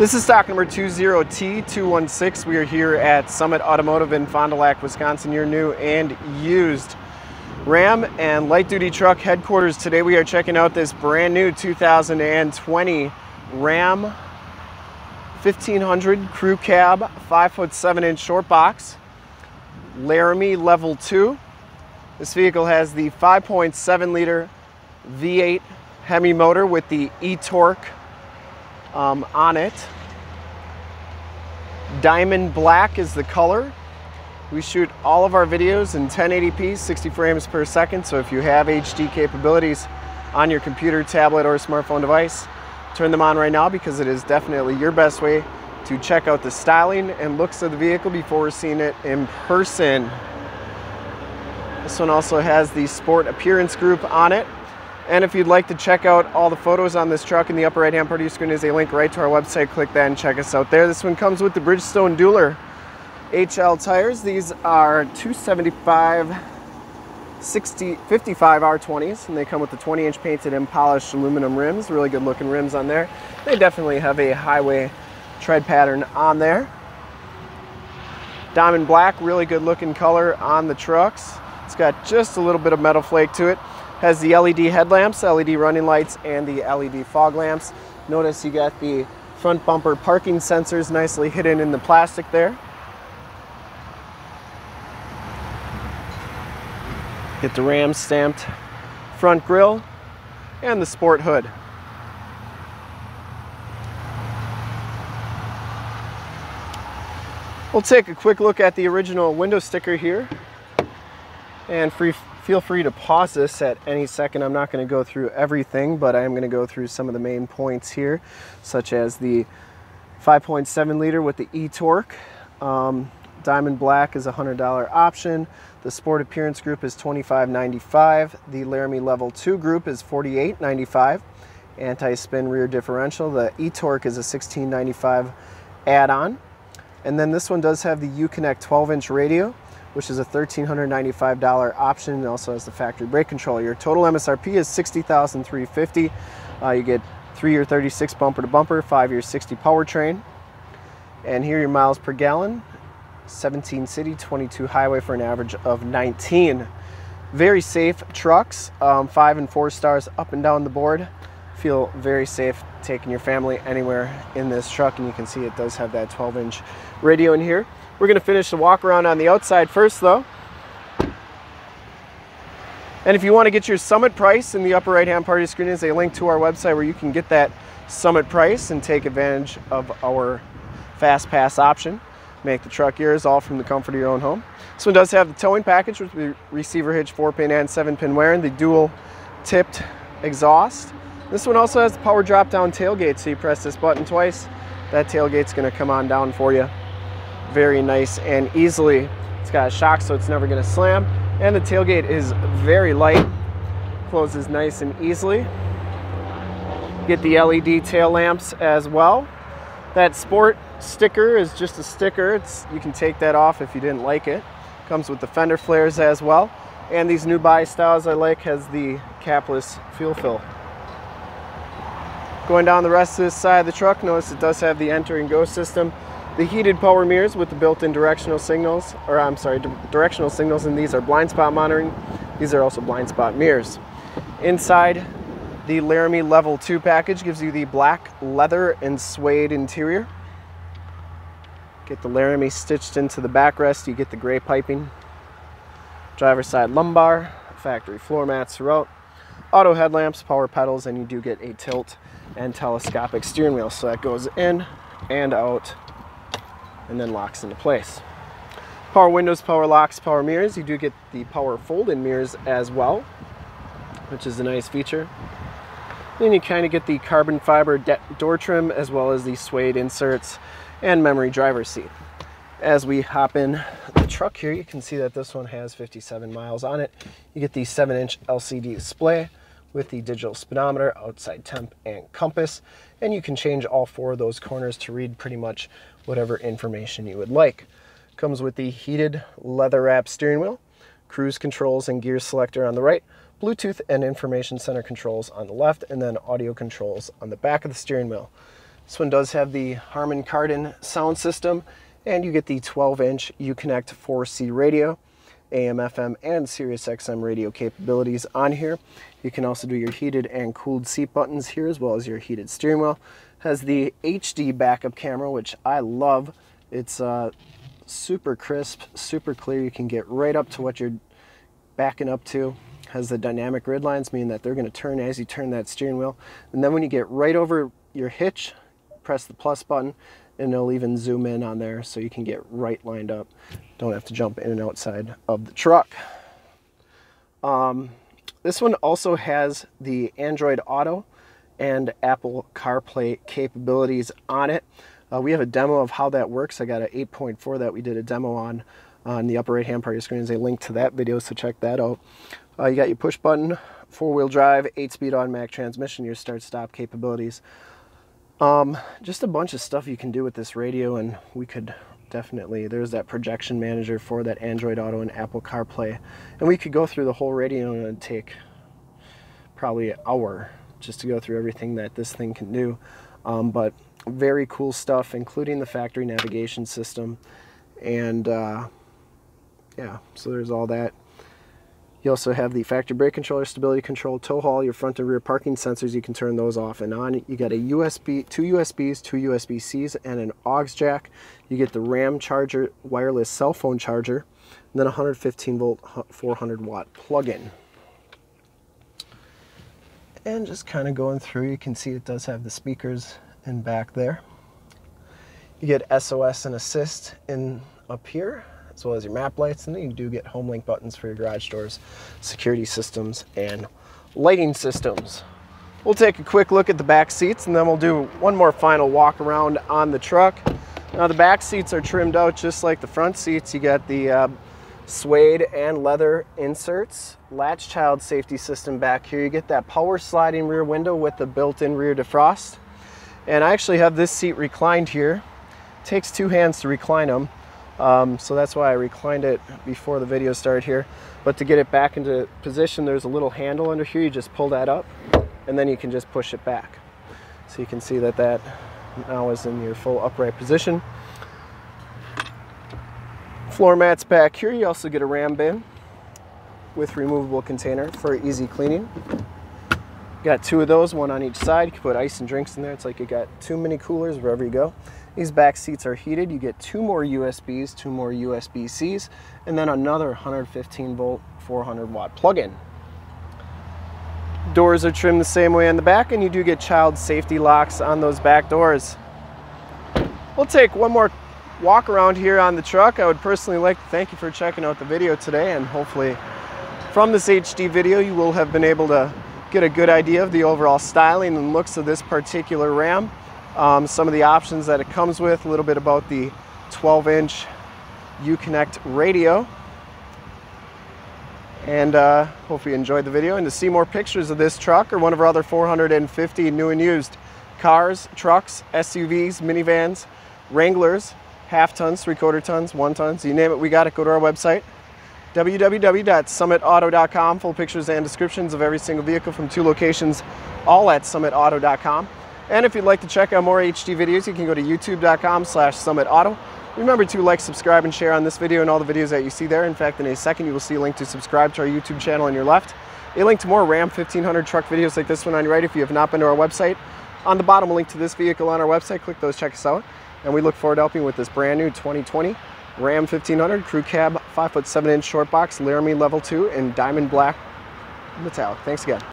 This is stock number 20T216. We are here at Summit Automotive in Fond du Lac, Wisconsin, your new and used Ram and light duty truck headquarters. Today we are checking out this brand new 2020 Ram 1500 crew cab, 5 foot 7 inch short box, Laramie level 2. This vehicle has the 5.7 liter V8 Hemi motor with the e-torque um, on it. Diamond black is the color. We shoot all of our videos in 1080p, 60 frames per second, so if you have HD capabilities on your computer, tablet, or smartphone device, turn them on right now because it is definitely your best way to check out the styling and looks of the vehicle before seeing it in person. This one also has the Sport Appearance Group on it. And if you'd like to check out all the photos on this truck in the upper right hand part of your screen is a link right to our website. Click that and check us out there. This one comes with the Bridgestone Dueler HL tires. These are 275 60, 55 R20s and they come with the 20 inch painted and polished aluminum rims. Really good looking rims on there. They definitely have a highway tread pattern on there. Diamond black, really good looking color on the trucks. It's got just a little bit of metal flake to it. Has the LED headlamps, LED running lights, and the LED fog lamps. Notice you got the front bumper parking sensors nicely hidden in the plastic there. Get the Ram stamped front grille and the sport hood. We'll take a quick look at the original window sticker here and free Feel free to pause this at any second. I'm not going to go through everything, but I am going to go through some of the main points here, such as the 5.7 liter with the e-torque. Um, Diamond Black is a $100 option. The Sport Appearance Group is $25.95. The Laramie Level 2 Group is $48.95. Anti-spin rear differential. The e-torque is a $16.95 add-on. And then this one does have the Uconnect 12-inch radio which is a $1,395 option. It also has the factory brake control. Your total MSRP is $60,350. Uh, you get three year 36 bumper to bumper, five year 60 powertrain. And here your miles per gallon, 17 city, 22 highway for an average of 19. Very safe trucks, um, five and four stars up and down the board. Feel very safe taking your family anywhere in this truck. And you can see it does have that 12 inch radio in here. We're gonna finish the walk around on the outside first though. And if you wanna get your summit price in the upper right hand part of your screen is a link to our website where you can get that summit price and take advantage of our fast pass option. Make the truck yours all from the comfort of your own home. This one does have the towing package with the receiver hitch, four pin and seven pin wearing, the dual tipped exhaust. This one also has the power drop down tailgate. So you press this button twice, that tailgate's gonna come on down for you very nice and easily. It's got a shock so it's never gonna slam. And the tailgate is very light, closes nice and easily. Get the LED tail lamps as well. That sport sticker is just a sticker. It's, you can take that off if you didn't like it. Comes with the fender flares as well. And these new buy styles I like has the capless fuel fill. Going down the rest of this side of the truck, notice it does have the enter and go system. The heated power mirrors with the built-in directional signals, or I'm sorry, directional signals, and these are blind spot monitoring. These are also blind spot mirrors. Inside, the Laramie Level 2 package gives you the black leather and suede interior. Get the Laramie stitched into the backrest, you get the gray piping. Driver side lumbar, factory floor mats throughout. Auto headlamps, power pedals, and you do get a tilt and telescopic steering wheel. So that goes in and out and then locks into place. Power windows, power locks, power mirrors. You do get the power fold-in mirrors as well, which is a nice feature. Then you kind of get the carbon fiber door trim as well as the suede inserts and memory driver seat. As we hop in the truck here, you can see that this one has 57 miles on it. You get the 7-inch LCD display with the digital speedometer, outside temp, and compass. And you can change all four of those corners to read pretty much whatever information you would like. Comes with the heated leather wrap steering wheel, cruise controls and gear selector on the right, Bluetooth and information center controls on the left, and then audio controls on the back of the steering wheel. This one does have the Harman Kardon sound system and you get the 12 inch Uconnect 4C radio, AM, FM, and Sirius XM radio capabilities on here. You can also do your heated and cooled seat buttons here as well as your heated steering wheel. Has the HD backup camera, which I love. It's uh, super crisp, super clear. You can get right up to what you're backing up to. Has the dynamic grid lines, meaning that they're going to turn as you turn that steering wheel. And then when you get right over your hitch, press the plus button, and it'll even zoom in on there so you can get right lined up. Don't have to jump in and outside of the truck. Um, this one also has the Android Auto and Apple CarPlay capabilities on it. Uh, we have a demo of how that works. I got an 8.4 that we did a demo on on the upper right hand part of your screen is a link to that video, so check that out. Uh, you got your push button, four wheel drive, eight speed automatic transmission, your start stop capabilities. Um, just a bunch of stuff you can do with this radio and we could definitely, there's that projection manager for that Android Auto and Apple CarPlay. And we could go through the whole radio and take probably an hour just to go through everything that this thing can do. Um, but very cool stuff, including the factory navigation system. And uh, yeah, so there's all that. You also have the factory brake controller, stability control, tow haul, your front and rear parking sensors. You can turn those off and on. You got a USB, two USBs, two USB-Cs, and an aux jack. You get the RAM charger, wireless cell phone charger, and then 115 volt, 400 watt plug-in. And just kind of going through, you can see it does have the speakers in back there. You get SOS and assist in up here, as well as your map lights, and then you do get home link buttons for your garage doors, security systems, and lighting systems. We'll take a quick look at the back seats and then we'll do one more final walk around on the truck. Now the back seats are trimmed out just like the front seats. You got the uh, suede and leather inserts, latch child safety system back here. You get that power sliding rear window with the built-in rear defrost. And I actually have this seat reclined here. It takes two hands to recline them. Um, so that's why I reclined it before the video started here. But to get it back into position, there's a little handle under here. You just pull that up and then you can just push it back. So you can see that that now is in your full upright position. Floor mats back here. You also get a ram bin with removable container for easy cleaning. Got two of those, one on each side. You can put ice and drinks in there. It's like you got two mini coolers wherever you go. These back seats are heated. You get two more USBs, two more USB-Cs, and then another 115 volt, 400 watt plug-in. Doors are trimmed the same way on the back, and you do get child safety locks on those back doors. We'll take one more walk around here on the truck. I would personally like to thank you for checking out the video today, and hopefully from this HD video you will have been able to get a good idea of the overall styling and looks of this particular Ram. Um, some of the options that it comes with, a little bit about the 12 inch Uconnect radio. And uh, hope you enjoyed the video. And to see more pictures of this truck or one of our other 450 new and used cars, trucks, SUVs, minivans, Wranglers, half tons, three quarter tons, one tons, you name it, we got it. Go to our website, www.summitauto.com. Full pictures and descriptions of every single vehicle from two locations, all at summitauto.com. And if you'd like to check out more HD videos, you can go to youtube.com slash summitauto. Remember to like, subscribe, and share on this video and all the videos that you see there. In fact, in a second, you will see a link to subscribe to our YouTube channel on your left, a link to more Ram 1500 truck videos like this one on your right if you have not been to our website. On the bottom, a link to this vehicle on our website. Click those, check us out. And we look forward to helping with this brand new 2020 Ram 1500 Crew Cab 5 foot 7 inch short box Laramie Level 2 in diamond black metallic. Thanks again.